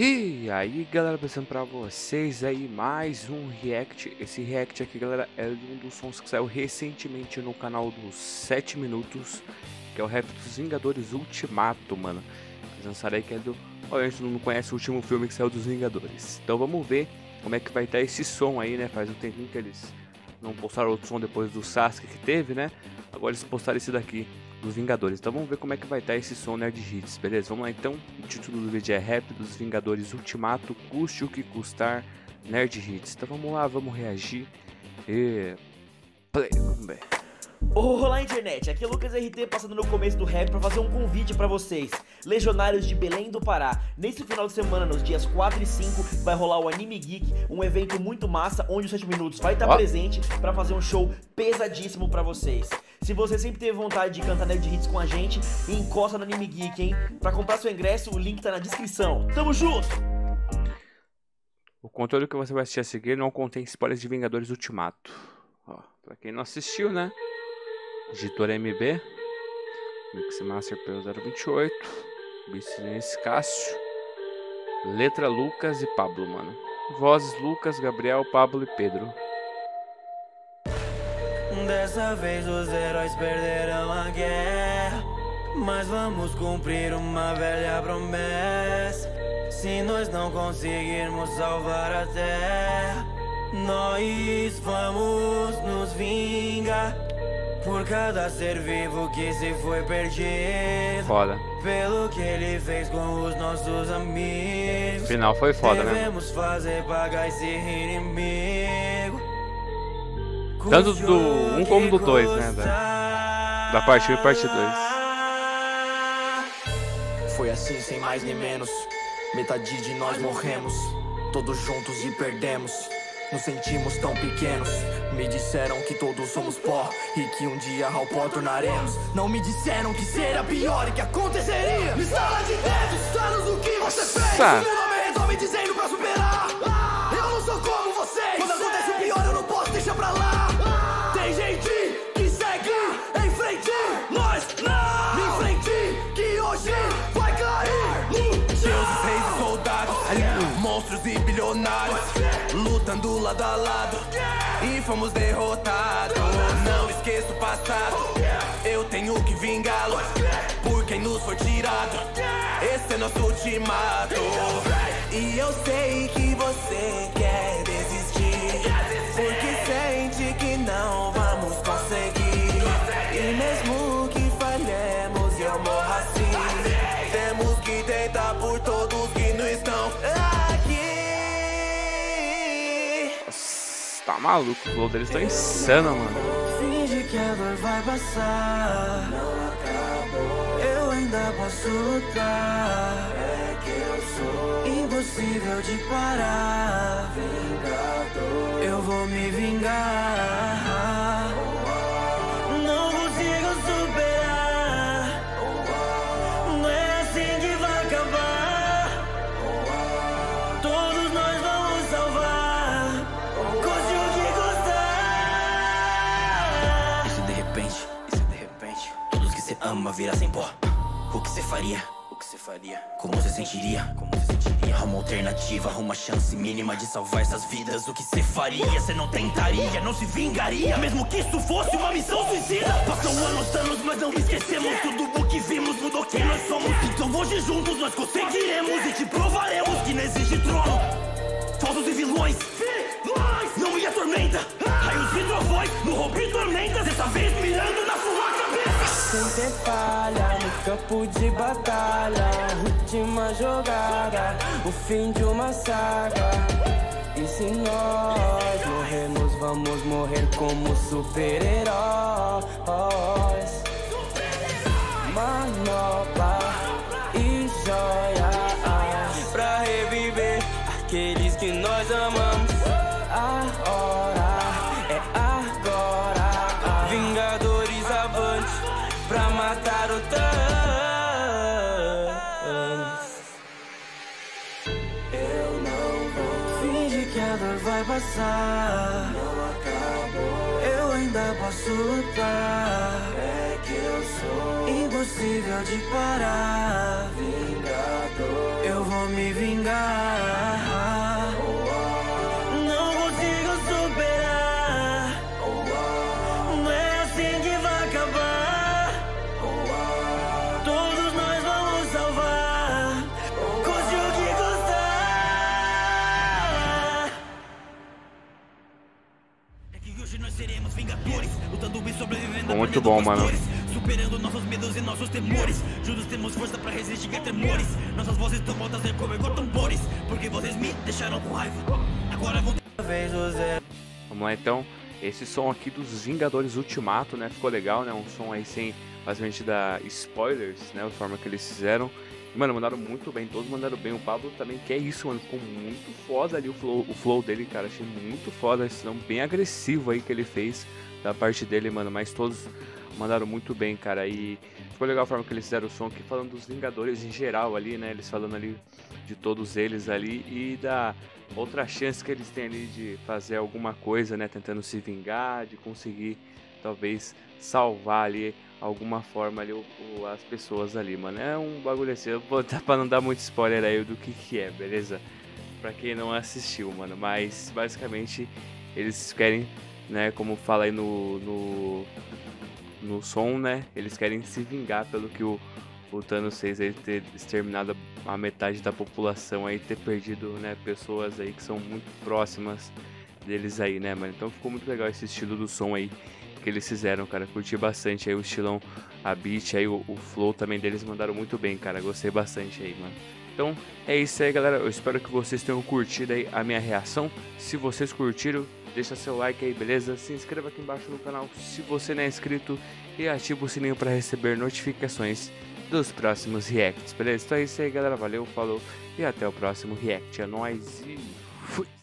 E aí galera, pensando pra vocês aí mais um react. Esse react aqui galera é um dos sons que saiu recentemente no canal dos 7 minutos Que é o rap dos Vingadores Ultimato, mano. Eles lançaram que é do... Olha, a gente não conhece o último filme que saiu dos Vingadores. Então vamos ver como é que vai estar esse som aí, né? Faz um tempinho que eles não postaram outro som depois do Sasuke que teve, né? Agora eles postaram esse daqui dos Vingadores. Então vamos ver como é que vai estar esse som Nerd Hits, beleza? Vamos lá então. O título do vídeo é Rap dos Vingadores Ultimato, custe o que custar, Nerd Hits. Então vamos lá, vamos reagir. E. Play, vamos ver. Olá internet, aqui é o Lucas RT passando no começo do rap para fazer um convite para vocês Legionários de Belém do Pará Nesse final de semana, nos dias 4 e 5 Vai rolar o Anime Geek, um evento muito massa Onde o 7 Minutos vai estar tá presente para fazer um show pesadíssimo para vocês se você sempre teve vontade de cantar Nerd Hits com a gente, encosta no Anime Geek, hein? Pra comprar seu ingresso, o link tá na descrição. Tamo junto! O conteúdo que você vai assistir a seguir não contém spoilers de Vingadores Ultimato. Ó, pra quem não assistiu, né? Editora MB, Mixmaster P028, Business Cássio, Letra Lucas e Pablo, mano. Vozes Lucas, Gabriel, Pablo e Pedro. Dessa vez os heróis perderão a guerra. Mas vamos cumprir uma velha promessa. Se nós não conseguirmos salvar a terra, nós vamos nos vingar. Por cada ser vivo que se foi perdido. Foda. Pelo que ele fez com os nossos amigos. Final foi foda, né? Devemos fazer pagar esse inimigo. Tanto do 1 um como do 2, né? Da, da parte 1 e parte 2. Foi assim, sem mais nem menos. Metade de nós morremos. Todos juntos e perdemos. Nos sentimos tão pequenos. Me disseram que todos somos pó e que um dia ao pó tornaremos. Não me disseram que seria pior e que aconteceria. Me sala de dedos, anos do que você fez. Monstros e bilionários Lutando lado a lado E fomos derrotados. Não esqueça o passado Eu tenho que vingá-lo Por quem nos foi tirado. Esse é nosso ultimato. E eu sei que você quer desistir Porque maluco, o flow deles tá insano, mano. Finge que a dor vai passar. Não acabou. Eu ainda posso lutar. É que eu sou impossível de parar. Vingador. Eu vou me vingar. Ama virassem pó? O que você faria? O que você faria? Como você sentiria? Como você sentiria? Uma alternativa, uma chance mínima de salvar essas vidas. O que você faria? Você não tentaria, não se vingaria. Mesmo que isso fosse uma missão suicida. Passam anos, anos, mas não esquecemos. Tudo o que vimos mudou quem nós somos. Então hoje juntos nós conseguiremos e te provaremos que não existe trono. Falsos e vilões, vilões, não me atormenta. Raios e trovões, no roubo Falha no campo de batalha. Última jogada, o fim de uma saga. E se nós morrermos, vamos morrer como super-heróis. Manopla vou. Finge que a dor vai passar. Não acabou. Eu ainda posso lutar. É que eu sou impossível de parar. Vingador, eu vou me vingar. Muito bom, mano. Superando nossos medos e nossos temores. Juntos temos força pra resistir a. Nossas vozes estão altas como igual tambores. Porque vocês me deixaram com raiva. Agora você. Vamos lá então. Esse som aqui dos Vingadores Ultimato, né? Ficou legal, né? Um som aí sem basicamente dar spoilers, né? A forma que eles fizeram. Mano, mandaram muito bem, todos mandaram bem. O Pablo também, que é isso, mano. Ficou muito foda ali o flow, o flow dele, cara. Achei muito foda. Esse som bem agressivo aí que ele fez da parte dele, mano. Mas todos mandaram muito bem, cara. E ficou legal a forma que eles fizeram o som aqui, falando dos Vingadores em geral ali, né? Eles falando ali de todos eles ali e da outra chance que eles têm ali de fazer alguma coisa, né? Tentando se vingar, de conseguir talvez salvar ali alguma forma ali o- o- as pessoas ali, mano. É um bagulho assim, eu vou dar pra não dar muito spoiler aí do que que é, beleza? Pra quem não assistiu, mano. Mas basicamente eles querem, né? Como fala aí no, no, no som, né? Eles querem se vingar pelo que o, o Thanos fez aí ter exterminado a metade da população aí, ter perdido, né? Pessoas aí que são muito próximas deles aí, né, mano? Então ficou muito legal esse estilo do som aí que eles fizeram, cara. Curti bastante aí o estilão, a beat, aí o, o flow também deles mandaram muito bem, cara. Gostei bastante aí, mano. Então é isso aí, galera. Eu espero que vocês tenham curtido aí a minha reação. Se vocês curtiram, deixa seu like aí, beleza? Se inscreva aqui embaixo no canal se você não é inscrito e ativa o sininho para receber notificações dos próximos reacts, beleza? Então é isso aí, galera. Valeu, falou e até o próximo react. É nóis e fui!